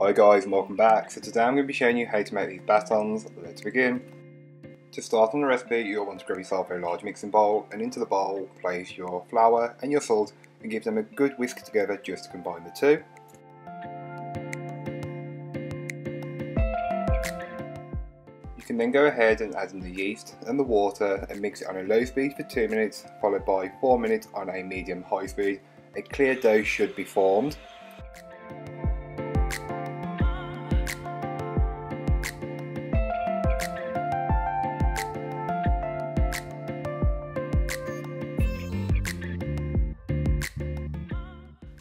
Hi guys and welcome back. So today I'm going to be showing you how to make these batons. Let's begin. To start on the recipe you'll want to grab yourself a large mixing bowl and into the bowl place your flour and your salt and give them a good whisk together just to combine the two. You can then go ahead and add in the yeast and the water and mix it on a low speed for 2 minutes followed by 4 minutes on a medium high speed. A clear dough should be formed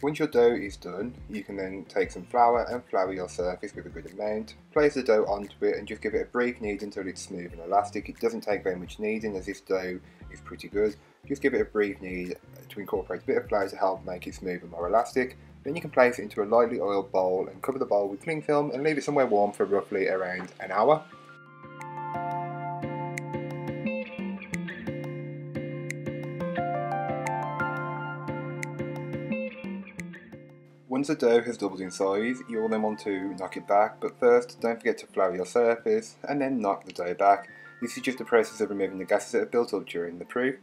Once your dough is done, you can then take some flour and flour your surface with a good amount. Place the dough onto it and just give it a brief knead until it's smooth and elastic. It doesn't take very much kneading as this dough is pretty good. Just give it a brief knead to incorporate a bit of flour to help make it smooth and more elastic. Then you can place it into a lightly oiled bowl and cover the bowl with cling film and leave it somewhere warm for roughly around an hour. Once the dough has doubled in size, you'll then want to knock it back, but first don't forget to flour your surface and then knock the dough back. This is just a process of removing the gases that have built up during the proof.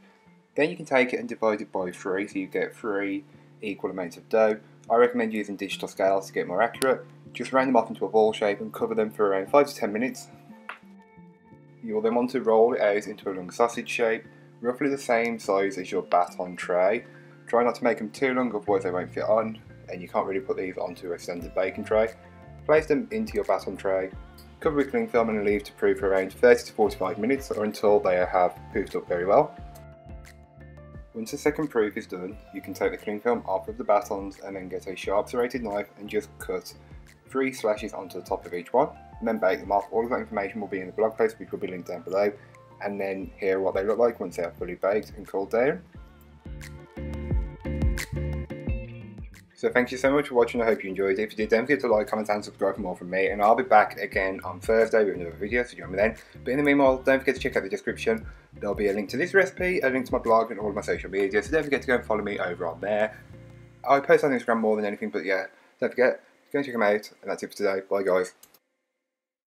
Then you can take it and divide it by three so you get three equal amounts of dough. I recommend using digital scales to get more accurate. Just round them off into a ball shape and cover them for around 5 to 10 minutes. You'll then want to roll it out into a long sausage shape, roughly the same size as your baton tray. Try not to make them too long otherwise they won't fit on and you can't really put these onto a standard baking tray. Place them into your baton tray, cover with cling film and leave to proof for around 30 to 45 minutes or until they have poofed up very well. Once the second proof is done, you can take the cling film off of the batons and then get a sharp serrated knife and just cut three slashes onto the top of each one and then bake them off. All of that information will be in the blog post which will be linked down below and then hear what they look like once they are fully baked and cooled down. So thank you so much for watching, I hope you enjoyed it. If you did, don't forget to like, comment and subscribe for more from me. And I'll be back again on Thursday with another video, so join me then. But in the meanwhile, don't forget to check out the description. There'll be a link to this recipe, a link to my blog and all of my social media. So don't forget to go and follow me over on there. I post on Instagram more than anything, but yeah, don't forget, go and check them out. And that's it for today. Bye guys.